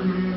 Amen.